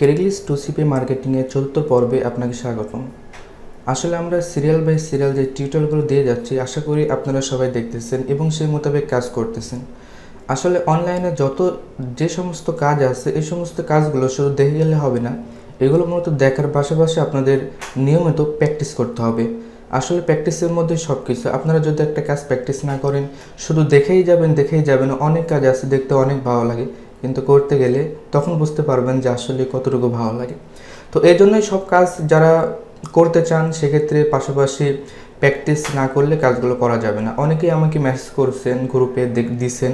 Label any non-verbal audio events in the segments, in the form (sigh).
কেরিগলিস টুসিপি মার্কেটিংয়ের চতুর্থ পর্বে আপনাকে স্বাগতম। আসলে আমরা সিরিয়াল বাই সিরিয়াল যে টিউটোরিয়ালগুলো দিয়ে যাচ্ছি, আশা করি আপনারা সবাই দেখতেছেন এবং সেই মোতাবেক কাজ করতেছেন। আসলে অনলাইনে যত যে সমস্ত কাজ আছে, এই সমস্ত কাজগুলো শুধু দেখে গেলে হবে না, এগুলো মূলত দেখার পাশাপাশি আপনাদের নিয়মিত প্র্যাকটিস করতে হবে। আসলে প্র্যাকটিসের মধ্যে সব কিছু আপনারা যদি একটা কাজ প্র্যাকটিস না করেন, শুধু দেখেই যাবেন দেখেই যাবেন, অনেক কাজ আছে দেখতে অনেক ভালো লাগে। কিন্তু করতে গেলে তখন বুঝতে পারবেন যে আসলে কতটুকু ভালো লাগে। তো এই জন্যই সব কাজ যারা করতে চান, সেক্ষেত্রে পাশাপাশি প্র্যাকটিস না করলে কাজগুলো করা যাবে না। অনেকেই আমাকে মেসেজ করছেন গ্রুপে দিছেন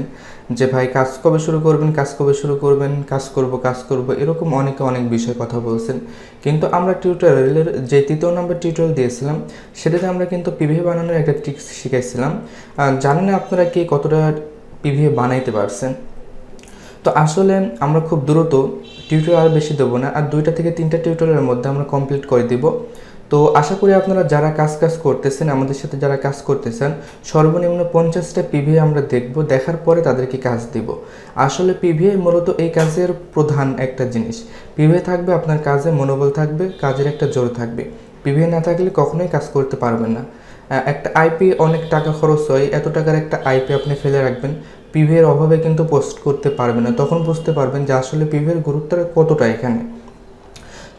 যে, ভাই, কাজ কবে শুরু করবেন? কাজ কবে শুরু করবেন? কাজ করব কাজ করব। এরকম অনেকে অনেক বিষয়ে কথা বলছেন। কিন্তু আমরা টিউটোরিয়ালের যে তৃতীয় নম্বর টিউটোরিয়াল দিয়েছিলাম, সেটাতে আমরা কিন্তু পিভি বানানোর একটা ট্রিক্স শিখাইছিলাম। জানেন আপনারা কি কতটা পিভি বানাইতে পারছেন? তো আসলে আমরা খুব দ্রুত টিউটোরিয়াল আর বেশি দেবো না, আর দুইটা থেকে তিনটা টিউটোরিয়ালের মধ্যে আমরা কমপ্লিট করে দিব। তো আশা করি আপনারা যারা কাজ কাজ করতেছেন, আমাদের সাথে যারা কাজ করতেছেন, সর্বনিম্ন পঞ্চাশটা পিভিএ আমরা দেখব, দেখার পরে তাদেরকে কাজ দিব। আসলে পিভিএ মূলত এই কাজের প্রধান একটা জিনিস। পিভিএ থাকবে আপনার কাজে মনোবল থাকবে, কাজের একটা জোর থাকবে। পিভিএ না থাকলে কখনোই কাজ করতে পারবেন না। একটা আইপি অনেক টাকা খরচ হয়, এত টাকার একটা আইপি আপনি ফেলে রাখবেন। পিভিএর অভাবে কিন্তু পোস্ট করতে পারবে না। তখন বুঝতে পারবেন যে আসলে পিভিএর গুরুত্বটা কতটা এখানে।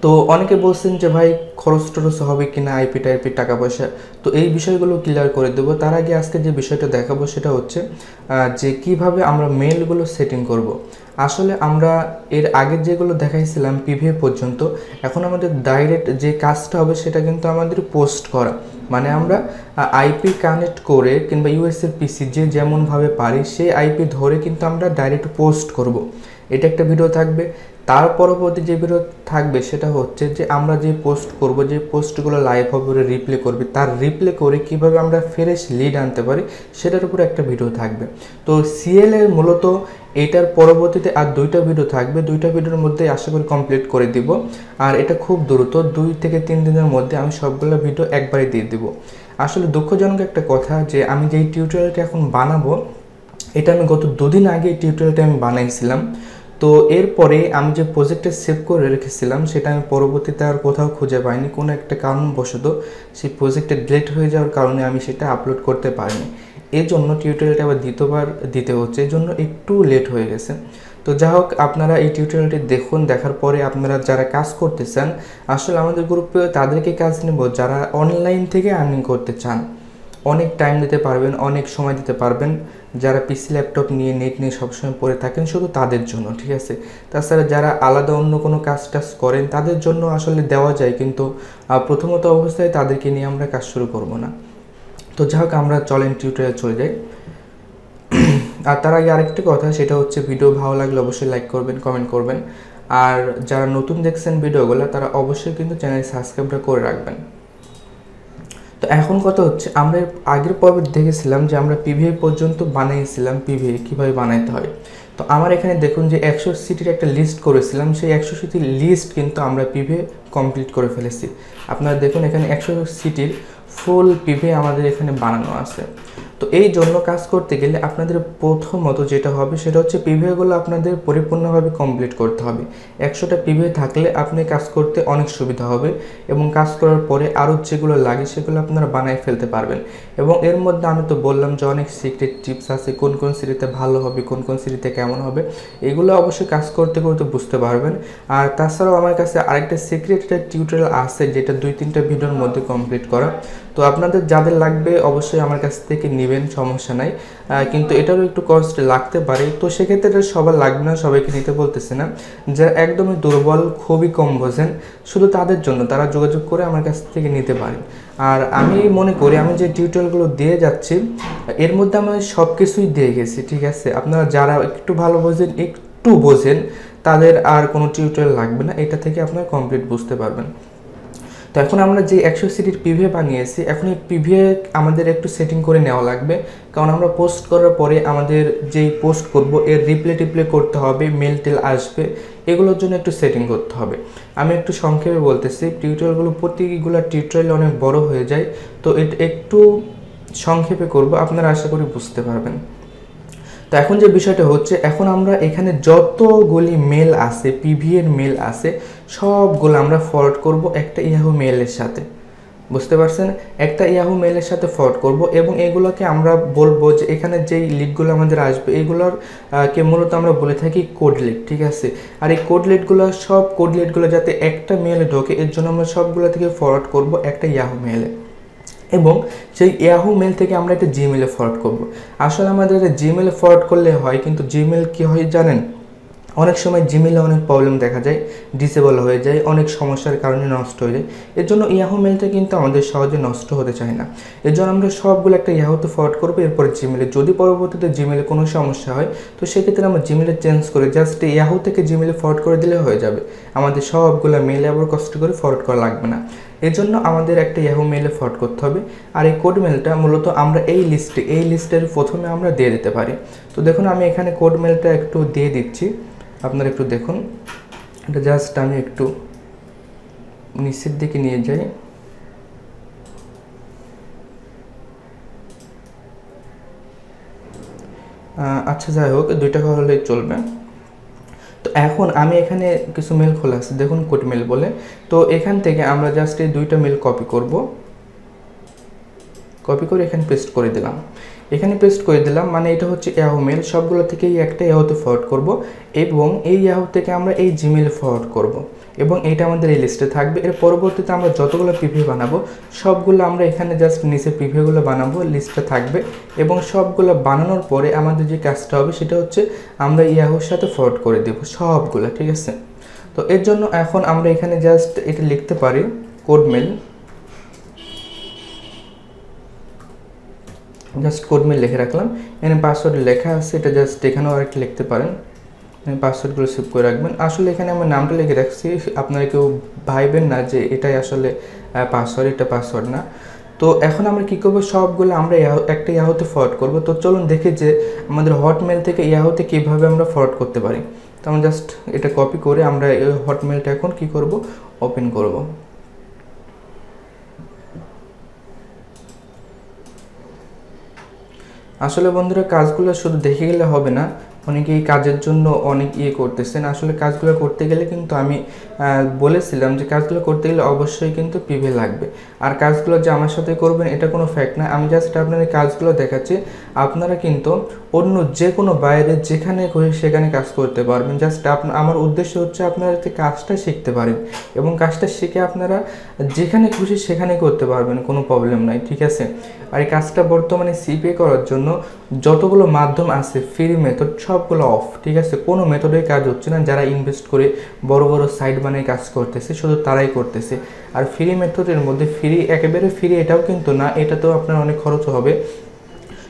তো অনেকে বলছেন যে, ভাই, খরচ টরচ হবে কি না আইপি টাইপি টাকা পয়সা তো এই বিষয়গুলো ক্লিয়ার করে দেবো তার আগে আজকে যে বিষয়টা দেখাবো সেটা হচ্ছে যে কীভাবে আমরা মেলগুলো সেটিং করব। আসলে আমরা এর আগে যেগুলো দেখাইছিলাম পিভিএ পর্যন্ত, এখন আমাদের ডাইরেক্ট যে কাজটা হবে সেটা কিন্তু আমাদের পোস্ট করা মানে আমরা আইপি কানেক্ট করে কিংবা ইউএসএর পিসি যে যেমনভাবে পারি, সেই আইপি ধরে কিন্তু আমরা ডাইরেক্ট পোস্ট করব। এটা একটা ভিডিও থাকবে তার পরবর্তী যে ভিডিও থাকবে সেটা হচ্ছে যে আমরা যে পোস্ট করব, যে পোস্টগুলো লাইভ হবে ওরা রিপ্লে করবে। তার রিপ্লে করে কীভাবে আমরা ফ্রেশ লিড আনতে পারি সেটার উপরে একটা ভিডিও থাকবে। তো সিএল এর মূলত এটার পরবর্তীতে আর দুইটা ভিডিও থাকবে। দুইটা ভিডিওর মধ্যে আশা করি কমপ্লিট করে দিব। আর এটা খুব দ্রুত, দুই থেকে তিন দিনের মধ্যে আমি সবগুলো ভিডিও একবারে দিয়ে দিব। আসলে দুঃখজনক একটা কথা যে আমি যেই টিউটোরিয়ালটা এখন বানাবো, এটা আমি গত দুদিন আগে টিউটোরিয়ালটা আমি বানাইছিলাম। তো এরপরে আমি যে প্রজেক্টে সেভ করে রেখেছিলাম, সেটা আমি পরবর্তীতে আর কোথাও খুঁজে পাইনি। কোনো একটা কারণবশত সেই প্রজেক্টে ডিলেট হয়ে যাওয়ার কারণে আমি সেটা আপলোড করতে পারিনি। এর জন্য টিউটোরিয়ালটা আবার দ্বিতীয়বার দিতে হচ্ছে এই জন্য একটু লেট হয়ে গেছে। তো যা হোক, আপনারা এই টিউটোরিয়ালটি দেখুন, দেখার পরে আপনারা যারা কাজ করতে চান আসলে আমাদের গ্রুপে তাদেরকে কাজ নেব, যারা অনলাইন থেকে আর্নিং করতে চান। অনেক টাইম দিতে পারবেন, অনেক সময় দিতে পারবেন। যারা পিসি ল্যাপটপ নিয়ে নেট নিয়ে সবসময় পড়ে থাকেন শুধু তাদের জন্য, ঠিক আছে? তাছাড়া যারা আলাদা অন্য কোনো কাজ টাজ করেন, তাদের জন্য আসলে দেওয়া যায়, কিন্তু প্রথমত অবস্থায় তাদেরকে নিয়ে আমরা কাজ শুরু করব না। তো যা হোক, আমরা চলেন টিউটোরিয়াল চলে যাই। (clears throat) আর তার আগে আরেকটি কথা, সেটা হচ্ছে ভিডিও ভালো লাগলে অবশ্যই লাইক করবেন কমেন্ট করবেন। আর যারা নতুন দেখছেন ভিডিওগুলো, তারা অবশ্যই কিন্তু চ্যানেল সাবস্ক্রাইবটা করে রাখবেন। তো এখন কথা হচ্ছে, আমরা আগের পর্বে দেখেছিলাম যে আমরা পিভিএ পর্যন্ত বানিয়েছিলাম পিভিএ কীভাবে বানাইতে হয়। তো আমার এখানে দেখুন যে একশো সিটির একটা লিস্ট করেছিলাম, সেই একশো সিটির লিস্ট কিন্তু আমরা পিভিএ কমপ্লিট করে ফেলেছি। আপনারা দেখুন এখানে একশো সিটির ফুল পিভিএ আমাদের এখানে বানানো আছে। তো এই জন্য কাজ করতে গেলে আপনাদের প্রথমত যেটা হবে সেটা হচ্ছে পিভিএগুলো আপনাদের পরিপূর্ণভাবে কমপ্লিট করতে হবে। একশোটা পিভিএ থাকলে আপনি কাজ করতে অনেক সুবিধা হবে এবং কাজ করার পরে আরও যেগুলো লাগে সেগুলো আপনারা বানাই ফেলতে পারবেন। এবং এর মধ্যে আমি তো বললাম যে অনেক সিক্রেট টিপস আছে, কোন কোন সিরিতে ভালো হবে, কোন কোন সিরিতে কেমন হবে, এগুলো অবশ্যই কাজ করতে করতে বুঝতে পারবেন। আর তাছাড়াও আমার কাছে আরেকটা সিক্রেট টিউটোরিয়াল আছে, যেটা দুই তিনটা ভিডিওর মধ্যে কমপ্লিট করা। তো আপনাদের যাদের লাগবে অবশ্যই আমার কাছ থেকে নেবেন সমস্যা নাই। কিন্তু এটারও একটু কস্ট লাগতে পারে। তো সেক্ষেত্রে সবার লাগবে না, সবাইকে নিতে বলতেছে না। যারা একদমই দুর্বল, খুবই কম বোঝেন, শুধু তাদের জন্য, তারা যোগাযোগ করে আমার কাছ থেকে নিতে পারেন। আর আমি মনে করি, আমি যে টিউটোরিয়ালগুলো দিয়ে যাচ্ছি, এর মধ্যে আমি সব কিছুই দিয়ে গেছি, ঠিক আছে? আপনারা যারা একটু ভালো বোঝেন, একটু বোঝেন, তাদের আর কোনো টিউটোরিয়াল লাগবে না। এটা থেকে আপনারা কমপ্লিট বুঝতে পারবেন। তো এখন আমরা যে একশো সিটির পিভিএ বানিয়েছি, এখন এই পিভিএ আমাদের একটু সেটিং করে নেওয়া লাগবে। কারণ আমরা পোস্ট করার পরে আমাদের যেই পোস্ট করব, এর রিপ্লে টিপ্লে করতে হবে মেল টেল আসবে, এগুলোর জন্য একটু সেটিং করতে হবে। আমি একটু সংক্ষেপে বলতেছি টিউটোরিয়ালগুলো প্রতিগুলো টিউটোরিয়াল অনেক বড় হয়ে যায়, তো এটা একটু সংক্ষেপে করব, আপনারা আশা করি বুঝতে পারবেন। তো এখন যে বিষয়টা হচ্ছে, এখন আমরা এখানে যতগুলি মেল আছে পিভি এর মেল আছে, সবগুলো আমরা ফরওয়ার্ড করব একটা ইয়াহু মেলের সাথে। বুঝতে পারছেন? একটা ইয়াহু মেলের সাথে ফরওয়ার্ড করব এবং এগুলোকে আমরা বলব যে এখানে যেই লিডগুলো আমাদের আসবে, এগুলোর কে মূলত আমরা বলে থাকি কোড লিড ঠিক আছে? আর এই কোড লিডগুলো সব কোড লিডগুলো যাতে একটা মেলে ঢোকে, এর জন্য আমরা সবগুলো থেকে ফরওয়ার্ড করব একটা ইয়াহু মেলে এবং সেই ইয়াহু মেল থেকে আমরা একটা জিমেলে ফরওয়ার্ড করব। আসলে আমাদের জিমেলে ফরওয়ার্ড করলে হয়, কিন্তু জিমেল কি হয় জানেন? অনেক সময় জিমেলে অনেক প্রবলেম দেখা যায় ডিসেবল হয়ে যায়, অনেক সমস্যার কারণে নষ্ট হয়ে যায়। এর জন্য ইয়াহু মেলটা কিন্তু আমাদের সহজে নষ্ট হতে চায় না। এর জন্য আমরা সবগুলো একটা ইয়াহুতে ফরওয়ার্ড করব, এরপরে জিমেলে যদি পরবর্তীতে জিমেলে কোনো সমস্যা হয়, তো সেক্ষেত্রে আমরা জিমেলে চেঞ্জ করে জাস্ট ইয়াহু থেকে জিমেলে ফরওয়ার্ড করে দিলে হয়ে যাবে। আমাদের সবগুলো মেলে আবার কষ্ট করে ফরওয়ার্ড করা লাগবে না। এর জন্য আমাদের একটা ইয়াহু মেলে ফরওয়ার্ড করতে হবে। আর এই কোড মেলটা মূলত আমরা এই লিস্টে এই লিস্টের প্রথমে আমরা দিয়ে দিতে পারি। তো দেখুন, আমি এখানে কোড মেলটা একটু দিয়ে দিচ্ছি। আপনারা একটু দেখুন। এটা জাস্ট আমি একটু নিচের দিকে নিয়ে যাই। আচ্ছা যাই হোক, দুইটা হলেই চলবে। তো এখন আমি এখানে কিছু মেল খোলা আছে দেখুন কোট মেল বলে। তো এখান থেকে আমরা জাস্ট এই দুইটা মেল কপি করব। কপি করে এখানে পেস্ট করে দিলাম। এখানে পেস্ট করে দিলাম মানে এটা হচ্ছে ইয়াহু মেল সবগুলো থেকে এই একটা ইয়াহুতে ফরওয়ার্ড করব এবং এই ইয়াহু থেকে আমরা এই জিমেল ফরওয়ার্ড করব এবং এটা আমাদের এই লিস্টে থাকবে। এর পরবর্তীতে আমরা যতগুলো পিভি বানাবো, সবগুলো আমরা এখানে জাস্ট নিচে পিভিগুলো বানাবো লিস্টে থাকবে এবং সবগুলো বানানোর পরে আমাদের যে কাজটা হবে সেটা হচ্ছে আমরা ইয়াহুর সাথে ফরওয়ার্ড করে দেবো সবগুলো, ঠিক আছে? তো এর জন্য এখন আমরা এখানে জাস্ট এটা লিখতে পারি কোড জাস্ট কোড মেল লিখে রাখলাম। এখানে পাসওয়ার্ড লেখা আছে, এটা জাস্ট এখানেও আরেকটা লিখতে পারেন। পাসওয়ার্ডগুলো সেভ করে রাখবেন। আসলে এখানে আমার নামটা লিখে রাখছি, আপনারা কেউ ভাইবেন না যে এটাই আসলে পাসওয়ার্ড এটা পাসওয়ার্ড না। তো এখন আমরা কী করব? সবগুলো আমরা একটা ইয়াহুতে ফরওয়ার্ড করব। তো চলুন দেখি যে আমাদের হটমেল থেকে ইয়াহুতে কীভাবে আমরা ফরওয়ার্ড করতে পারি। তো আমরা জাস্ট এটা কপি করে আমরা হটমেলটা এখন কী করব? ওপেন করব। আসলে বন্ধুরা, কাজগুলো শুধু দেখে গেলে হবে না অনেকে এই কাজের জন্য অনেক ইয়ে করতেছেন। আসলে কাজগুলো করতে গেলে কিন্তু আমি বলেছিলাম যে কাজগুলো করতে গেলে অবশ্যই কিন্তু পিভে লাগবে। আর কাজগুলো যে আমার সাথে করবেন, এটা কোনো ফ্যাক্ট না। আমি জাস্ট আপনাদের কাজগুলো দেখাচ্ছি। আপনারা কিন্তু অন্য যে কোনো বাইরে যেখানে খুশি সেখানে কাজ করতে পারবেন। জাস্ট আপনার আমার উদ্দেশ্য হচ্ছে আপনারা যাতে কাজটা শিখতে পারেন এবং কাজটা শিখে আপনারা যেখানে খুশি সেখানে করতে পারবেন, কোনো প্রবলেম নাই, ঠিক আছে? আর এই কাজটা বর্তমানে সিপিএ করার জন্য যতগুলো মাধ্যম আছে ফ্রি মেথড সবগুলো অফ ঠিক আছে? কোনো মেথডে কাজ হচ্ছে না, যারা ইনভেস্ট করে বড় বড় সাইট বানিয়ে কাজ করতেছে, শুধু তারাই করতেছে। আর ফ্রি মেথডের মধ্যে ফ্রি একেবারে ফ্রি এটাও কিন্তু না, এটাতেও আপনার অনেক খরচ হবে।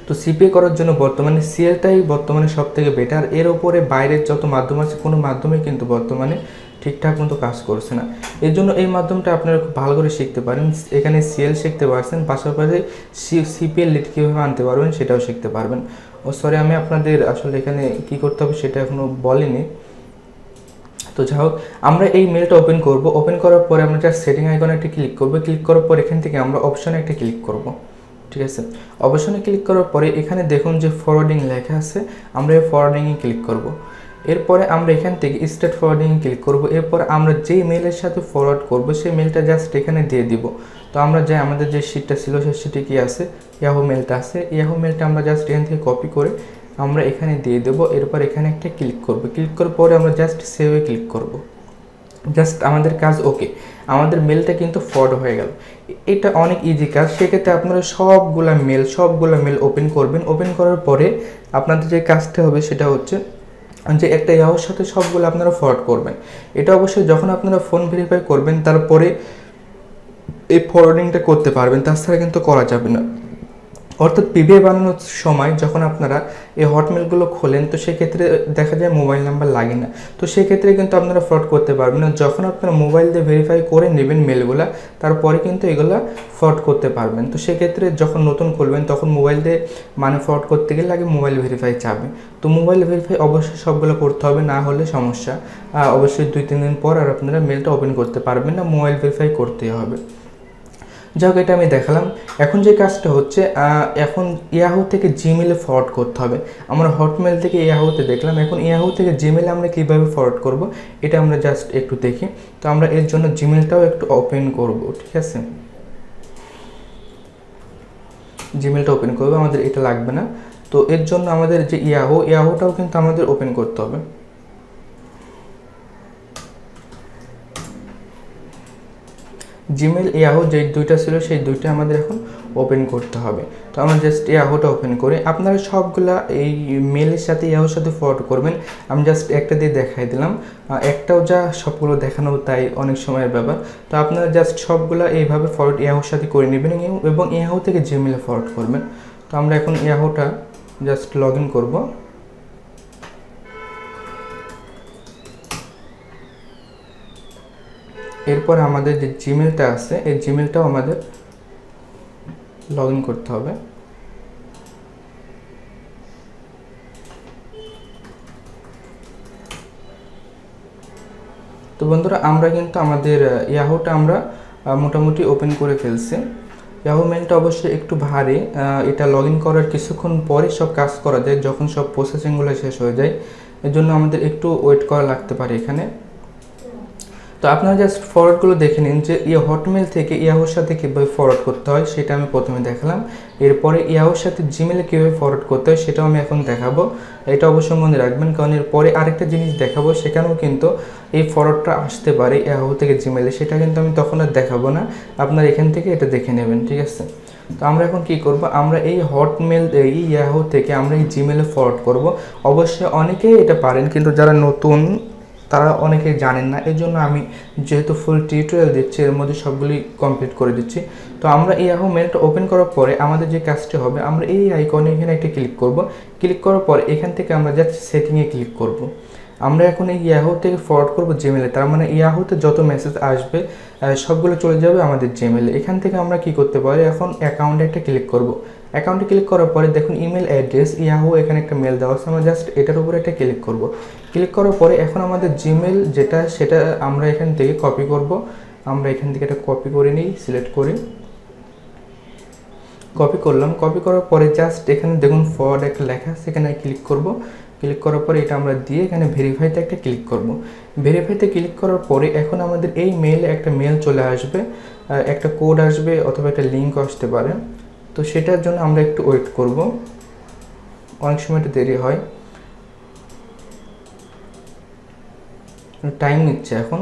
তো সিপিএ করার জন্য বর্তমানে সিএলটাই বর্তমানে সব থেকে বেটার এর ওপরে বাইরের যত মাধ্যম আছে, কোনো মাধ্যমে কিন্তু বর্তমানে ঠিকঠাক মতো কাজ করছে না। এর জন্য এই মাধ্যমটা আপনারা খুব ভালো করে শিখতে পারেন। এখানে সিএল শিখতে পারছেন, পাশাপাশি সিপিএল লিড কীভাবে আনতে পারবেন সেটাও শিখতে পারবেন। ও সরি আমি আপনাদের আসলে এখানে কি করতে হবে সেটা এখনও বলিনি। তো যাই হোক, আমরা এই মেলটা ওপেন করব। ওপেন করার পরে আমরা যার সেটিং আইকনে একটা ক্লিক করব। ক্লিক করার পর এখান থেকে আমরা অপশনে একটা ক্লিক করব। ঠিক আছে? অপশনে ক্লিক করার পরে এখানে দেখুন যে ফরওয়ার্ডিং লেখা আছে, আমরা এই ফরওয়ার্ডিংয়ে ক্লিক করব। এরপরে আমরা এখান থেকে স্টেট ফরওয়ার্ডিং ক্লিক করব। এরপর আমরা যেই মেলের সাথে ফরওয়ার্ড করব, সেই মেলটা জাস্ট এখানে দিয়ে দিব। তো আমরা যাই আমাদের যে শিটটা ছিল সেই শিটে কি আছে? ইয়াহু মেলটা আছে। ইয়াহু মেলটা আমরা জাস্ট এখান থেকে কপি করে আমরা এখানে দিয়ে দেবো। এরপর এখানে একটা ক্লিক করব। ক্লিক করার পরে আমরা জাস্ট সেভে ক্লিক করব। জাস্ট আমাদের কাজ ওকে আমাদের মেলটা কিন্তু ফরওয়ার্ড হয়ে গেল। এটা অনেক ইজি কাজ। সেক্ষেত্রে আপনারা সবগুলা মেল সবগুলা মেল ওপেন করবেন। ওপেন করার পরে আপনাদের যে কাজটা হবে সেটা হচ্ছে যে একটা ইয়াহোর সাথে সবগুলো আপনারা ফরওয়ার্ড করবেন। এটা অবশ্যই যখন আপনারা ফোন ভেরিফাই করবেন, তারপরে এই ফরওয়ার্ডিংটা করতে পারবেন। তাছাড়া কিন্তু করা যাবে না। অর্থাৎ পিবিআই বানানোর সময় যখন আপনারা এই হটমেলগুলো খোলেন, তো সেক্ষেত্রে দেখা যায় মোবাইল নাম্বার লাগে না। তো সেক্ষেত্রে কিন্তু আপনারা ফ্রড করতে পারবেন না। যখন আপনারা মোবাইল দিয়ে ভেরিফাই করে নেবেন মেলগুলো তারপরে কিন্তু এগুলো ফ্রড করতে পারবেন। তো সেক্ষেত্রে যখন নতুন খুলবেন, তখন মোবাইল দিয়ে মানে ফ্রড করতে গেলে আগে মোবাইল ভেরিফাই চাবে তো মোবাইল ভেরিফাই অবশ্যই সবগুলো করতে হবে, না হলে সমস্যা। অবশ্যই দুই, তিন দিন পর আর আপনারা মেলটা ওপেন করতে পারবেন না। মোবাইল ভেরিফাই করতেই হবে। যাই হোক এটা আমি দেখালাম। এখন যে কাজটা হচ্ছে এখন ইয়াহু থেকে জিমেলে ফরওয়ার্ড করতে হবে। আমরা হটমেল থেকে ইয়াহুতে দেখলাম। এখন ইয়াহু থেকে জিমেলে আমরা কীভাবে ফরওয়ার্ড করব, এটা আমরা জাস্ট একটু দেখি। তো আমরা এর জন্য জিমেলটাও একটু ওপেন করব, ঠিক আছে? জিমেলটা ওপেন করব, আমাদের এটা লাগবে না। তো এর জন্য আমাদের যে ইয়াহু ইয়াহুটাও কিন্তু আমাদের ওপেন করতে হবে। জিমেল ইয়াহু যে দুইটা ছিল, সেই দুইটা আমাদের এখন ওপেন করতে হবে। তো আমরা জাস্ট ইয়াহুটা ওপেন করে, আপনারা সবগুলা এই মেলের সাথে ইয়াহুর সাথে ফরওয়ার্ড করবেন। আমি জাস্ট একটা দিয়ে দেখাই দিলাম। একটাও যা সবগুলো দেখানো তাই অনেক সময়ের ব্যাপার। তো আপনারা জাস্ট সবগুলা এইভাবে ফরওয়ার্ড ইয়াহুর সাথে করে নেবেন এবং ইয়াহু থেকে জিমেলে ফরওয়ার্ড করবেন। তো আমরা এখন ইয়াহুটা জাস্ট লগ ইন করব। এরপর আমাদের যে জিমেলটা আছে, এই জিমেলটাও আমাদের লগ করতে হবে। তো বন্ধুরা, আমরা কিন্তু আমাদের ইয়াহুটা আমরা মোটামুটি ওপেন করে ফেলছি। ইয়াহু মেলটা অবশ্যই একটু ভারী এটা লগ করার কিছুক্ষণ পরে সব কাজ করা যায়, যখন সব প্রসেসিংগুলো শেষ হয়ে যায়। এর জন্য আমাদের একটু ওয়েট করা লাগতে পারে এখানে। তো আপনারা জাস্ট ফরওয়ার্ডগুলো দেখে নিন যে ইয়ে হটমেল থেকে ইয়াহুর সাথে কীভাবে ফরওয়ার্ড করতে হয়, সেটা আমি প্রথমে দেখালাম। এরপরে ইয়াহুর সাথে জিমেলে কীভাবে ফরওয়ার্ড করতে হয়, সেটাও আমি এখন দেখাবো। এটা অবশ্যই মনে রাখবেন, কারণ এরপরে আরেকটা জিনিস দেখাবো, সেখানেও কিন্তু এই ফরওয়ার্ডটা আসতে পারে ইয়াহু থেকে জিমেলে সেটা কিন্তু আমি তখন আর দেখাবো না। আপনারা এখান থেকে এটা দেখে নেবেন, ঠিক আছে? তো আমরা এখন কি করব? আমরা এই হটমেল এই ইয়াহু থেকে আমরা এই জিমেলে ফরওয়ার্ড করব। অবশ্যই অনেকেই এটা পারেন, কিন্তু যারা নতুন তারা অনেকে জানেন না এর জন্য আমি যেহেতু ফুল টিউটোরিয়াল দিচ্ছি, এর মধ্যে সবগুলি কমপ্লিট করে দিচ্ছি। তো আমরা এই ইয়াহু মেলটা ওপেন করার পরে আমাদের যে কাজটি হবে, আমরা এই আইকনে এখানে একটা ক্লিক করব। ক্লিক করার পর এখান থেকে আমরা জাস্ট সেটিংয়ে ক্লিক করব। আমরা এখন এই ইয়াহু থেকে ফরওয়ার্ড করব জিমেলে তার মানে ইয়াহুতে যত মেসেজ আসবে সবগুলো চলে যাবে আমাদের জিমেলে এখান থেকে আমরা কি করতে পারি? এখন অ্যাকাউন্টে একটা ক্লিক করব। অ্যাকাউন্টে ক্লিক করার পরে দেখুন ইমেল অ্যাড্রেস ইয়াহু এখানে একটা মেল দেওয়া আছে। আমরা জাস্ট এটার উপরে একটা ক্লিক করব। ক্লিক করার পরে এখন আমাদের জিমেল যেটা, সেটা আমরা এখান থেকে কপি করব। আমরা এখান থেকে এটা কপি করে নিই সিলেক্ট করি। কপি করলাম। কপি করার পরে জাস্ট এখানে দেখুন ফরওয়ার্ড একটা লেখা সেখানে ক্লিক করব। ক্লিক করার পরে এটা আমরা দিয়ে এখানে ভেরিফাইতে একটা ক্লিক করব। ভেরিফাইতে ক্লিক করার পরে এখন আমাদের এই মেলে একটা মেল চলে আসবে একটা কোড আসবে অথবা একটা লিঙ্ক আসতে পারে। তো সেটার জন্য আমরা একটু ওয়েট করব। অনেক সময় একটু দেরি হয়। টাইম নিচ্ছে এখন।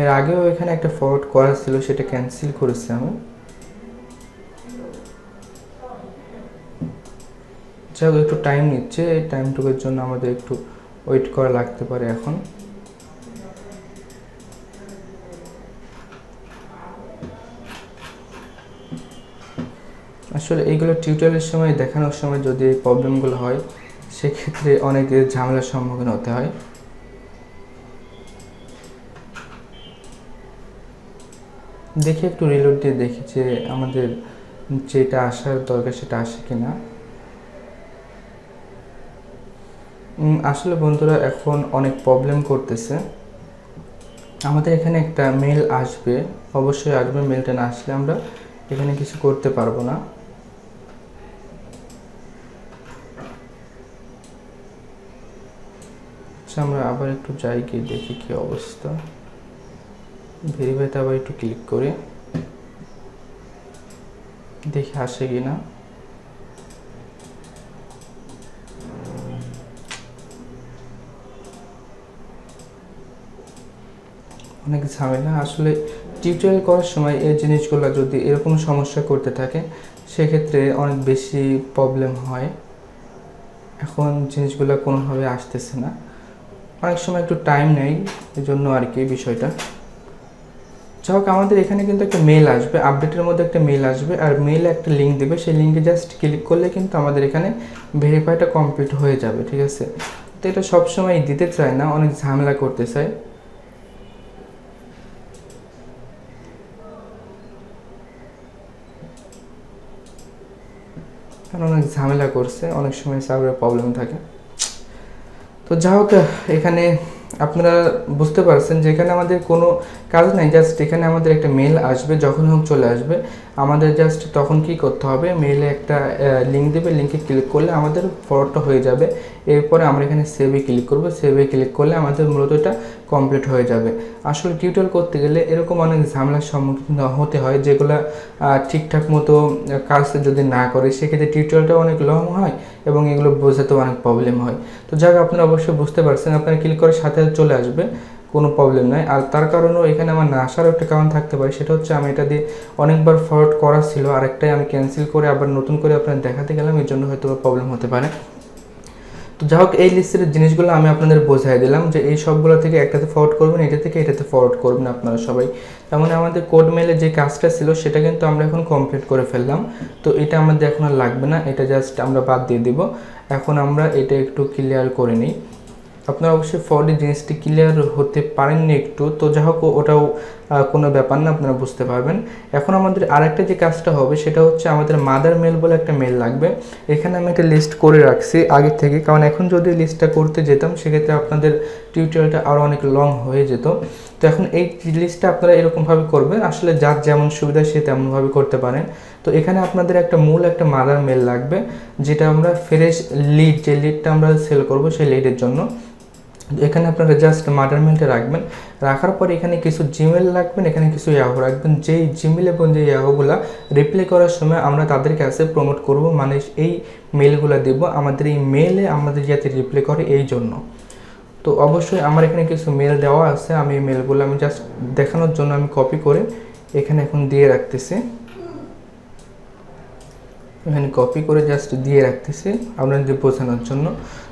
এর আগেও এখানে একটা ফরওয়ার্ড করা ছিল, সেটা ক্যান্সেল করেছি আমি। যাই হোক একটু টাইম নিচ্ছে। এই টাইমটুকুর জন্য আমাদের একটু ওয়েট করা লাগতে পারে এখন। আসলে এইগুলো টিউটোরিয়ালের সময় দেখানোর সময় যদি এই প্রবলেমগুলো হয় সেক্ষেত্রে অনেক ঝামেলার সম্মুখীন হতে হয়। দেখি একটু রিলোড দিয়ে দেখি যে আমাদের যেটা আসার দরকার সেটা আসে কিনা। উম, আসলে বন্ধুরা, এখন অনেক প্রবলেম করতেছে। আমাদের এখানে একটা মেল আসবে। অবশ্যই আসবে মেলটা না আসলে আমরা এখানে কিছু করতে পারব না। আচ্ছা আমরা আবার একটু যাই গিয়ে দেখি কি অবস্থা। ভেরিফাইতে আবার একটু ক্লিক করে। দেখি আসে কি না অনেক ঝামেলা। আসলে টিউটোরিয়াল করার সময় এই জিনিসগুলো যদি এরকম সমস্যা করতে থাকে, সেক্ষেত্রে অনেক বেশি প্রবলেম হয়। এখন জিনিসগুলো কোনোভাবে আসতেছে না। অনেক সময় একটু টাইম নেই এই জন্য আর কি বিষয়টা। যাই হোক, আমাদের এখানে কিন্তু একটা মেল আসবে। আপডেটের মধ্যে একটা মেল আসবে। আর মেলে একটা লিঙ্ক দেবে। সেই লিঙ্কে জাস্ট ক্লিক করলে কিন্তু আমাদের এখানে ভেরিফাইটা কমপ্লিট হয়ে যাবে, ঠিক আছে? তো এটা সবসময় দিতে চায় না, অনেক ঝামেলা করতে চায়। কারণ অনেক ঝামেলা করছে, অনেক সময় সার্ভারের প্রবলেম থাকে। তো যা হোক, এখানে আপনারা বুঝতে পারছেন যে এখানে আমাদের কোনো কাজ নাই জাস্ট এখানে আমাদের একটা মেল আসবে যখন হোক চলে আসবে। আমাদের জাস্ট তখন কি করতে হবে? মেলে একটা লিঙ্ক দেবে লিঙ্কে ক্লিক করলে আমাদের ফরওয়ার্ডটা হয়ে যাবে। এরপরে আমরা এখানে সেভে ক্লিক করব। সেভে ক্লিক করলে আমাদের মূলত এটা কমপ্লিট হয়ে যাবে। আসলে টিউটোরিয়াল করতে গেলে এরকম অনেক ঝামেলার সম্মুখীন হতে হয়, যেগুলো ঠিকঠাক মতো কাজ যদি না করে, সেক্ষেত্রে টিউটোরিয়ালটা অনেক লং হয় এবং এগুলো বোঝাতেও অনেক প্রবলেম হয়। তো যাক আপনারা অবশ্যই বুঝতে পারছেন। আপনারা ক্লিক করে সাথে চলে আসবে, কোনো প্রবলেম নয় আর তার কারণেও এখানে আমার না আসারও একটা কারণ থাকতে পারে, সেটা হচ্ছে আমি এটা দিয়ে অনেকবার ফরওয়ার্ড করা ছিল, আরেকটাই আমি ক্যান্সেল করে আবার নতুন করে আপনার দেখাতে গেলাম, এর জন্য হয়তো প্রবলেম হতে পারে। তো যাই হোক, এই লিস্টের জিনিসগুলো আমি আপনাদের বোঝাই দিলাম যে এই সবগুলো থেকে একটাতে ফরওয়ার্ড করবেন, এটা থেকে এটাতে ফরওয়ার্ড করবেন আপনারা সবাই। তেমন আমাদের কোড মেলে যে কাজটা ছিল, সেটা কিন্তু আমরা এখন কমপ্লিট করে ফেললাম। তো এটা আমাদের এখন আর লাগবে না, এটা জাস্ট আমরা বাদ দিয়ে দিব। এখন আমরা এটা একটু ক্লিয়ার করে নিই। আপনারা অবশ্যই ফরওয়ার্ডের জিনিসটি ক্লিয়ার হতে পারেননি একটু। তো যা হোক, ওটাও কোনো ব্যাপার না, আপনারা বুঝতে পারবেন। এখন আমাদের আরেকটা যে কাজটা হবে, সেটা হচ্ছে আমাদের মাদার মেল বলে একটা মেল লাগবে। এখানে আমি একটা লিস্ট করে রাখছি আগে থেকে। কারণ এখন যদি লিস্টটা করতে যেতাম, সেক্ষেত্রে আপনাদের টিউটোরিয়ালটা আরও অনেক লং হয়ে যেত। তো এখন এই লিস্টটা আপনারা এরকমভাবে করবেন, আসলে যার যেমন সুবিধা, সে তেমনভাবে করতে পারেন। তো এখানে আপনাদের একটা মূল একটা মাদার মেল লাগবে, যেটা আমরা ফ্রেশ লিড যে লিডটা আমরা সেল করব, সেই লিডের জন্য। এখানে আপনারা জাস্ট মাদার মেলটা রাখবেন। রাখার পর এখানে কিছু জিমেল রাখবেন, এখানে কিছু ইয়াহো রাখবেন। যেই জিমেল এবং যে ইয়াহোগুলা রিপ্লাই করার সময় আমরা তাদের কাছে প্রমোট করব মানে এই মেলগুলো দেব। আমাদের এই মেলে আমাদের যাতে রিপ্লাই করে এই জন্য। তো অবশ্যই আমার এখানে কিছু মেল দেওয়া আছে। আমি এই মেলগুলো আমি জাস্ট দেখানোর জন্য আমি কপি করে এখানে এখন দিয়ে রাখতেছি। এখানে কপি করে জাস্ট দিয়ে রাখতেছি আপনাদের বোঝানোর জন্য।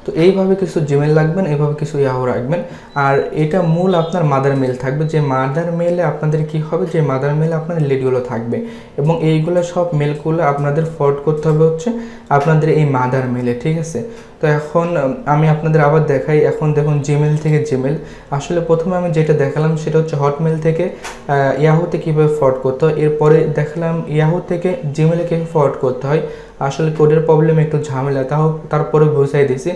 তো এইভাবে কিছু জিমেল রাখবেন, এইভাবে কিছু ইয়াহু রাখবেন। আর এটা মূল আপনার মাদার মেল থাকবে। যে মাদার মেলে আপনাদের কি হবে? যে মাদার মেলে আপনাদের লিডগুলো থাকবে। এবং এইগুলো সব মেলগুলো আপনাদের ফরওয়ার্ড করতে হবে হচ্ছে আপনাদের এই মাদার মেলে ঠিক আছে? তো এখন আমি আপনাদের আবার দেখাই। এখন দেখুন জিমেল থেকে জিমেল আসলে প্রথমে আমি যেটা দেখালাম সেটা হচ্ছে হটমেল থেকে ইয়াহুতে কীভাবে ফরওয়ার্ড করতে হয়। এরপরে দেখালাম ইয়াহু থেকে জিমেলে কীভাবে ফরওয়ার্ড করতে হয়। আসলে কোডের প্রবলেম একটু ঝামেলা। তাও তারপরে বোঝাই দিয়েছি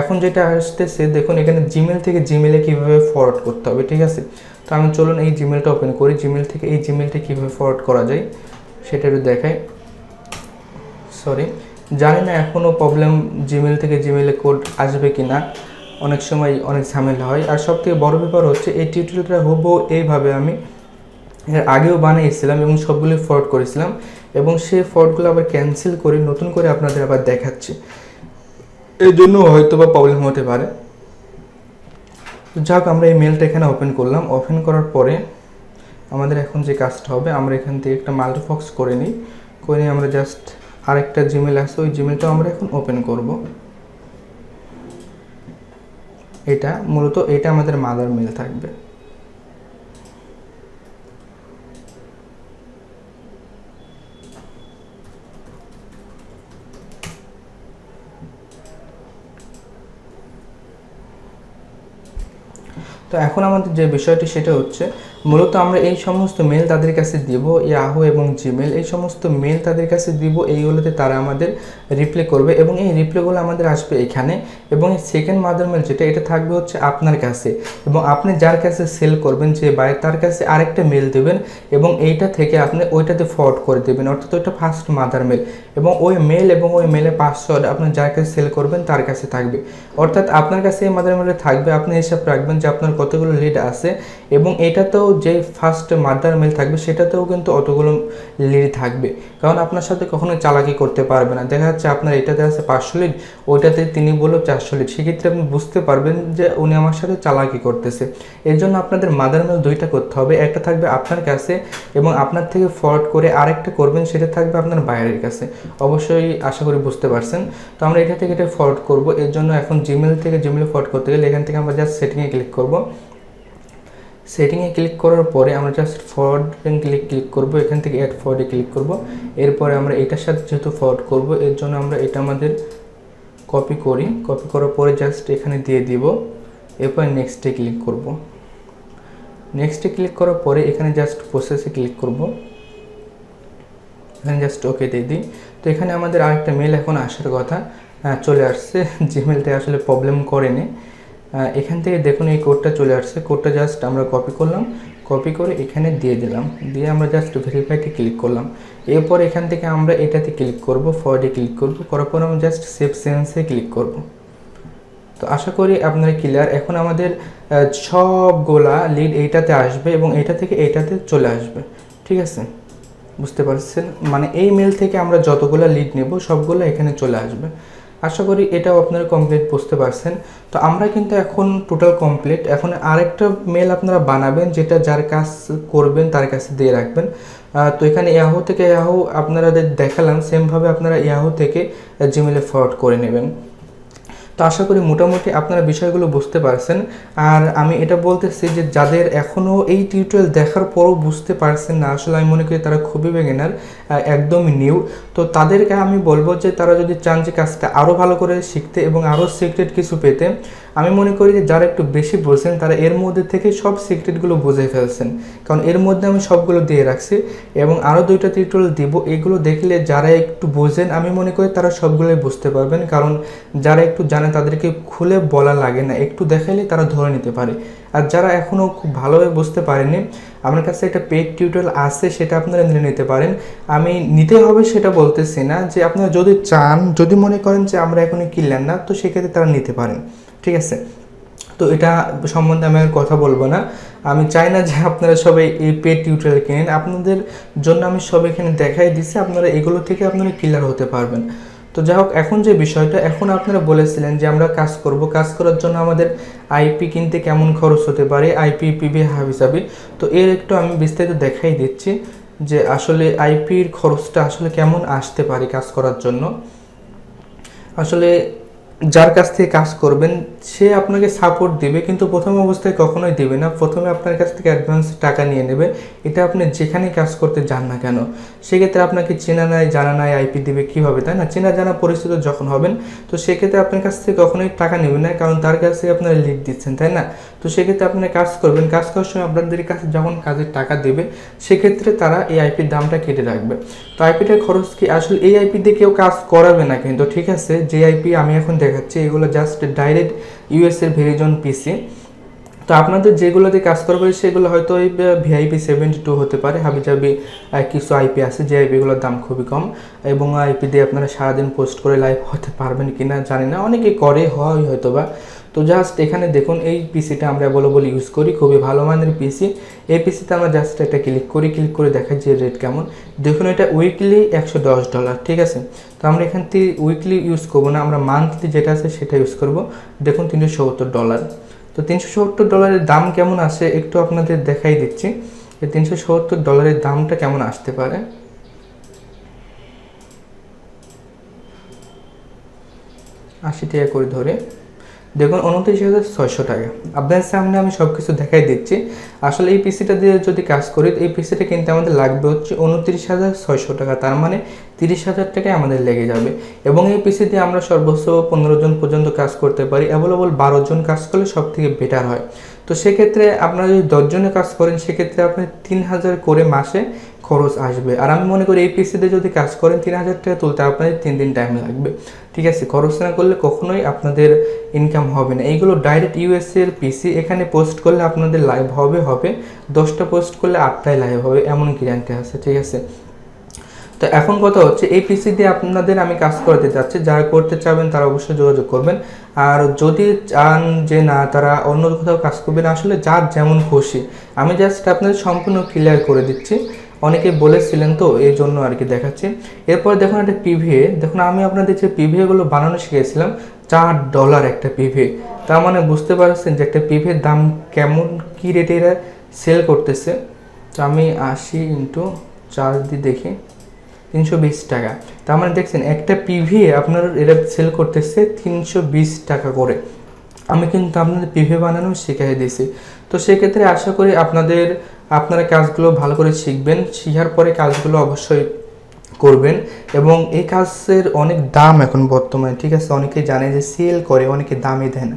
এখন যেটা আসতেছে, দেখুন, এখানে জিমেল থেকে জিমেলে কীভাবে ফরওয়ার্ড করতে হবে, ঠিক আছে? তো আমি চলুন এই জিমেলটা ওপেন করি। জিমেল থেকে এই জিমেলটা কীভাবে ফরওয়ার্ড করা যায়, সেটা একটু দেখাই। সরি জানি না এখনও প্রবলেম জিমেল থেকে জিমেলে কোড আসবে কি না অনেক সময় অনেক ঝামেলা হয়। আর সব থেকে বড়ো ব্যাপার হচ্ছে, এই টিউটোরিয়ালটা হব এইভাবে আমি। এর আগেও বানিয়েছিলাম এবং সবগুলি ফরওয়ার্ড করেছিলাম। এবং সেই ফ্রডগুলো আবার ক্যান্সেল করে নতুন করে আপনাদের আবার দেখাচ্ছি। এই জন্য হয়তো বা প্রবলেম হতে পারে। যাক, আমরা এই মেলটা এখানে ওপেন করলাম। ওপেন করার পরে আমাদের এখন যে কাজটা হবে, আমরা এখান থেকে একটা মাল্টিফক্স করে নিই। করে আমরা জাস্ট আরেকটা জিমেল আছে, ওই জিমেলটা আমরা এখন ওপেন করব। এটা মূলত, এটা আমাদের মাদার মেল থাকবে। তো এখন আমাদের যে বিষয়টি, সেটা হচ্ছে মূলত আমরা এই সমস্ত মেল তাদের কাছে দিব ইয়াহু এবং জিমেল এই সমস্ত মেল তাদের কাছে দিব এইগুলোতে তারা আমাদের রিপ্লে করবে এবং এই রিপ্লেগুলো আমাদের আসবে এখানে। এবং সেকেন্ড মাদার মেল যেটা, এটা থাকবে হচ্ছে আপনার কাছে। এবং আপনি যার কাছে সেল করবেন যে বাইরে তার কাছে আরেকটা মেল দেবেন এবং এইটা থেকে আপনি ওইটাতে ফরওয়ার্ড করে দেবেন। অর্থাৎ ওইটা ফার্স্ট মাদার মেল এবং ওই মেল এবং ওই মেলে পাসওয়ার্ড আপনি যার কাছে সেল করবেন, তার কাছে থাকবে। অর্থাৎ আপনার কাছে এই মাদার মেলে থাকবে, আপনি হিসাব রাখবেন যে আপনার কতগুলো লিড আছে এবং এটাতেও যে ফার্স্ট মাদার মেল থাকবে, সেটাতেও কিন্তু অতগুলো লিড থাকবে। কারণ আপনার সাথে কখনো চালাকি করতে পারবে না। দেখা যাচ্ছে আপনার এটাতে আছে পাঁচশো লিড ওইটাতে তিনি বলল চারশো লিড সেক্ষেত্রে আপনি বুঝতে পারবেন যে উনি আমার সাথে চালাকি করতেছে। এর জন্য আপনাদের মাদার মেল দুইটা করতে হবে। একটা থাকবে আপনার কাছে এবং আপনার থেকে ফরওয়ার্ড করে আরেকটা করবেন, সেটা থাকবে আপনার বাইরের কাছে। অবশ্যই আশা করি বুঝতে পারছেন। তো আমরা এটা থেকে এটা ফরওয়ার্ড করব। এর জন্য এখন জিমেল থেকে জিমেল ফরওয়ার্ড করতে গেলে এখান থেকে আমরা জাস্ট সেটিংয়ে ক্লিক করব। সেটিংয়ে ক্লিক করার পরে আমরা জাস্ট ফরওয়ার্ড ক্লিক ক্লিক করব। এখান থেকে অ্যাড ফরওয়ার্ডে ক্লিক করব। এরপরে আমরা এটার সাথে যেহেতু ফরওয়ার্ড করব, এর জন্য আমরা এটা আমাদের কপি করি কপি করার পরে জাস্ট এখানে দিয়ে দিব। এরপরে নেক্সটে ক্লিক করব। নেক্সটে ক্লিক করার পরে এখানে জাস্ট প্রসেসে ক্লিক করব। এখানে জাস্ট ওকে দিয়ে দিই। তো এখানে আমাদের আরেকটা মেল এখন আসার কথা চলে আসছে। (laughs) জিমেলটা আসলে প্রবলেম করেনি। এখান থেকে দেখুন এই কোডটা চলে আসছে। কোডটা জাস্ট আমরা কপি করলাম। কপি করে এখানে দিয়ে দিলাম। দিয়ে আমরা জাস্ট ভেরিফাইতে ক্লিক করলাম। এরপর এখান থেকে আমরা এটাতে ক্লিক করব ফরওয়ার্ডে ক্লিক করব। করার পর আমরা জাস্ট সেভ সেন্সে ক্লিক করব। তো আশা করি আপনারা ক্লিয়ার এখন আমাদের সবগুলা লিড এইটাতে আসবে এবং এটা থেকে এইটাতে চলে আসবে। ঠিক আছে? বুঝতে পারছেন? মানে এই মেল থেকে আমরা যতগুলো লিড নেব, সবগুলো এখানে চলে আসবে। আশা করি এটাও আপনারা কমপ্লিট বুঝতে পারছেন। তো আমরা কিন্তু এখন টোটাল কমপ্লিট এখন আরেকটা মেল আপনারা বানাবেন, যেটা যার কাজ করবেন তার কাছে দিয়ে রাখবেন। তো এখানে ইয়াহু থেকে ইয়াহু আপনারা দেখালাম। সেমভাবে আপনারা ইয়াহু থেকে জিমেলে ফরওয়ার্ড করে নেবেন। তো আশা করি মোটামুটি আপনারা বিষয়গুলো বুঝতে পারছেন। আর আমি এটা বলতেছি যে যাদের এখনও এই টিউটোরিয়াল দেখার পরও বুঝতে পারছেন না, আসলে আমি মনে করি তারা খুবই বেগেনার একদমই নিউ তো তাদেরকে আমি বলব যে তারা যদি চান যে কাজটা আরও ভালো করে শিখতে এবং আরও সিক্রেট কিছু পেতে আমি মনে করি যে যারা একটু বেশি বোঝেন তারা এর মধ্যে থেকে সব সিক্রেটগুলো বুঝে ফেলছেন। কারণ এর মধ্যে আমি সবগুলো দিয়ে রাখছি এবং আরও দুইটা টিউটোরিয়াল দিব। এগুলো দেখলে যারা একটু বোঝেন, আমি মনে করি তারা সবগুলোই বুঝতে পারবেন। কারণ যারা একটু জানে, তাদেরকে খুলে বলা লাগে না। একটু দেখাইলে তারা ধরে নিতে পারে। আর যারা এখনও খুব ভালোভাবে বুঝতে পারেনি, আমার কাছে একটা পেড টিউটোরিয়াল আছে, সেটা আপনারা নিয়ে নিতে পারেন। আমি নিতে হবে সেটা বলতেছি না যে, আপনারা যদি চান, যদি মনে করেন যে আমরা এখনই কিনলেন না, তো সেক্ষেত্রে তারা নিতে পারেন। ঠিক আছে? তো এটা সম্বন্ধে আমি আর কথা বলব না। আমি চাই না যে আপনারা সবাই এই পেড টিউটোরিয়াল কিনেন। আপনাদের জন্য আমি সব এখানে দেখাই দিচ্ছি আপনারা এগুলো থেকে আপনারা ক্লিয়ার হতে পারবেন। তো যাই হোক, এখন যে বিষয়টা, এখন আপনারা বলেছিলেন যে আমরা কাজ করব। কাজ করার জন্য আমাদের আইপি কিনতে কেমন খরচ হতে পারে? আইপি পিবি হাবিসাবি। তো এর একটু আমি বিস্তারিত দেখাই দিচ্ছি যে আসলে আইপির খরচটা আসলে কেমন আসতে পারে কাজ করার জন্য। আসলে যার কাছ থেকে কাজ করবেন, সে আপনাকে সাপোর্ট দিবে, কিন্তু প্রথম অবস্থায় কখনোই দেবে না। প্রথমে আপনার কাছ থেকে অ্যাডভান্স টাকা নিয়ে নেবে। এটা আপনি যেখানে কাজ করতে যান না কেন, সেক্ষেত্রে আপনাকে চেনা নাই, জানা নাই আইপি দিবে কীভাবে, তাই না? চেনা জানা পরিস্থিতি যখন হবেন, তো সেক্ষেত্রে আপনার কাছ থেকে কখনোই টাকা নেবে না, কারণ তার কাছে আপনারা লিড দিচ্ছেন, তাই না? তো সেক্ষেত্রে আপনি কাজ করবেন। কাজ করার সময় আপনাদের কাছে যখন কাজের টাকা দেবে, সেক্ষেত্রে তারা এই আইপির দামটা কেটে রাখবে। তো আইপিটার খরচ কি? আসলে এই আইপি দিয়ে কেউ কাজ করাবে না কিন্তু, ঠিক আছে? যে আইপি আমি এখন দেখাচ্ছি, এগুলো জাস্ট ডাইরেক্ট ইউএসের ভেরিজন পিসি তো আপনাদের যেগুলোতে কাজ করবে, সেগুলো হয়তো ওই ভিআইপি সেভেন্টি টু হতে পারে, হাবিজাবি কিছু আইপি আছে যে আইপিগুলোর দাম খুবই কম। এবং আইপি দিয়ে আপনারা সারাদিন পোস্ট করে লাইভ হতে পারবেন কিনা জানি না, অনেকে করে হয় হয়তো বা তো জাস্ট এখানে দেখুন, এই পিসিটা আমরা অ্যাভেলেবল ইউজ করি, খুবই ভালো মানের পিসি এই পিসিতে আমরা জাস্ট একটা ক্লিক করি ক্লিক করে দেখাই যে রেট কেমন। দেখুন, এটা উইকলি একশো দশ ডলার ঠিক আছে? তো আমরা এখান থেকে উইকলি ইউজ করব না, আমরা মান্থলি যেটা আছে সেটা ইউজ করব। দেখুন, তিনশো সত্তর ডলার তো তিনশো সত্তর ডলারের দাম কেমন আসে একটু আপনাদের দেখাই দিচ্ছি। যে তিনশো সত্তর ডলারের দামটা কেমন আসতে পারে? আশি টাকা করে ধরে। দেখুন, উনত্রিশ হাজার ছয়শো টাকা। আপনার সামনে আমি সব কিছু দেখাই দিচ্ছি। আসলে এই পিসিটা দিয়ে যদি কাজ করি এই পিসিটা কিনতে আমাদের লাগবে হচ্ছে উনত্রিশ হাজার ছয়শো টাকা। তার মানে তিরিশ হাজার টাকায় আমাদের লেগে যাবে। এবং এই পিসি দিয়ে আমরা সর্বোচ্চ পনেরো জন পর্যন্ত কাজ করতে পারি। অ্যাভেলেবল বারো জন কাজ করলে সব থেকে বেটার হয়। তো সেক্ষেত্রে আপনারা যদি দশজনে কাজ করেন, সেক্ষেত্রে আপনি তিন হাজার করে মাসে খরচ আসবে। আর আমি মনে করি এই পিসিতে যদি কাজ করেন তিন হাজার টাকা তুলতে আপনাদের তিন দিন টাইম লাগবে। ঠিক আছে? খরচ না করলে কখনোই আপনাদের ইনকাম হবে না। এইগুলো ডাইরেক্ট ইউএসএর পিসি এখানে পোস্ট করলে আপনাদের লাইভ হবে হবে। দশটা পোস্ট করলে আটটায় লাইভ হবে এমন গ্যারান্টি আছে, ঠিক আছে? তো এখন কথা হচ্ছে এই পিসি দিয়ে আপনাদের আমি কাজ করাতে চাচ্ছি। যারা করতে চাবেন তারা অবশ্যই যোগাযোগ করবেন। আর যদি চান যে না, তারা অন্য কোথাও কাজ করবেন, আসলে যার যেমন খুশি। আমি জাস্ট আপনাদের সম্পূর্ণ ক্লিয়ার করে দিচ্ছি। অনেকে বলেছিলেন তো, এই জন্য আর কি দেখাচ্ছি। এরপর দেখুন একটা পিভিএ দেখুন, আমি আপনাদের যে পিভিএগুলো বানানো শিখেছিলাম চার ডলার একটা পিভিএ তার মানে বুঝতে পারছেন যে একটা পিভিএর দাম কেমন, কী রেটে এরা সেল করতেছে। তো আমি আশি ইন্টু চার দিয়ে দেখি। তিনশো বিশ টাকা। তার মানে দেখছেন, একটা পিভিএ আপনার এরা সেল করতেছে তিনশো বিশ টাকা করে। আমি কিন্তু আপনাদের পিভি বানানো শিখিয়ে দিয়েছি। তো সেক্ষেত্রে আশা করি আপনাদের আপনারা কাজগুলো ভালো করে শিখবেন, শেখার পরে কাজগুলো অবশ্যই করবেন এবং এই কাজের অনেক দাম এখন বর্তমানে, ঠিক আছে? অনেকে জানে যে সেল করে, অনেকে দামে দেয় না।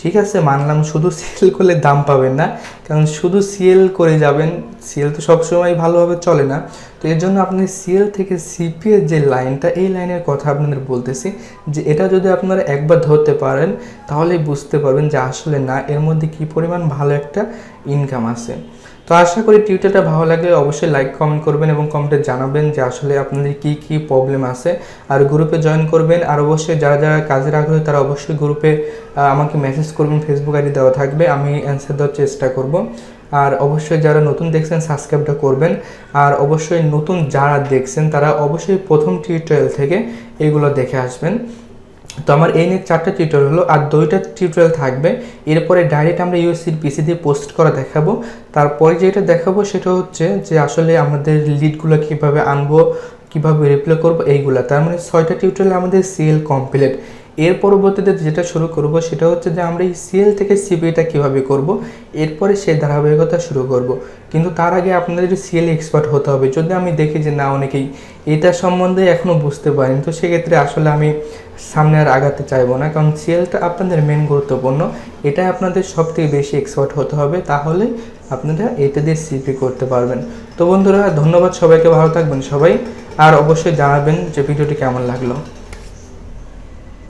ঠিক আছে? মানলাম শুধু সিএল করলে দাম পাবেন না, কারণ শুধু সিএল করে যাবেন সিএল তো সবসময় ভালোভাবে চলে না। তো এর জন্য আপনি সিএল থেকে সিপি এর যে লাইনটা, এই লাইনের কথা আপনাদের বলতেছি যে এটা যদি আপনারা একবার ধরতে পারেন, তাহলেই বুঝতে পারবেন যে আসলে না, এর মধ্যে কি পরিমাণ ভালো একটা ইনকাম আছে। তো আশা করি টিউটারটা ভালো লাগলে অবশ্যই লাইক কমেন্ট করবেন এবং কমেন্টে জানাবেন যে আসলে আপনাদের কি কি প্রবলেম আছে। আর গ্রুপে জয়েন করবেন। আর অবশ্যই যারা যারা কাজের আগ্রহী, তারা অবশ্যই গ্রুপে আমাকে মেসেজ করবেন। ফেসবুক আইডি দেওয়া থাকবে। আমি অ্যান্সার দেওয়ার চেষ্টা করব। আর অবশ্যই যারা নতুন দেখছেন সাবস্ক্রাইবটা করবেন। আর অবশ্যই নতুন যারা দেখছেন, তারা অবশ্যই প্রথম টিউটোরিয়াল থেকে এগুলো দেখে আসবেন। তো আমার এই নিয়ে চারটে টিউটোরিয়াল হলো, আর দুইটা টিউটোরিয়াল থাকবে। এরপরে ডাইরেক্ট আমরা ইউএসসির পিসি দিয়ে পোস্ট করা দেখাবো। তারপরে যেটা দেখাবো সেটা হচ্ছে যে আসলে আমাদের লিডগুলো কীভাবে আনব, কীভাবে রিপ্লে করব, এইগুলো। তার মানে ছয়টা টিউটোরিয়াল আমাদের সিএল কমপ্লিট এর পরবর্তীতে যেটা শুরু করব সেটা হচ্ছে যে আমরা এই সিএল থেকে সিবিটা কীভাবে করব, এরপরে সেই ধারাবাহিকতা শুরু করব। কিন্তু তার আগে আপনাদের সিএল এক্সপার্ট হতে হবে। যদি আমি দেখি যে না, অনেকেই এটা সম্বন্ধে এখনও বুঝতে পারেন, তো সেক্ষেত্রে আসলে আমি সামনে আর আগাতে চাইব না। কারণ সিএলটা আপনাদের মেন গুরুত্বপূর্ণ। এটা আপনাদের সব থেকে বেশি এক্সপার্ট হতে হবে। তাহলে আপনারা এটা দিয়ে সিপি করতে পারবেন। তো বন্ধুরা, ধন্যবাদ সবাইকে। ভালো থাকবেন সবাই। আর অবশ্যই জানাবেন যে ভিডিওটি কেমন লাগল।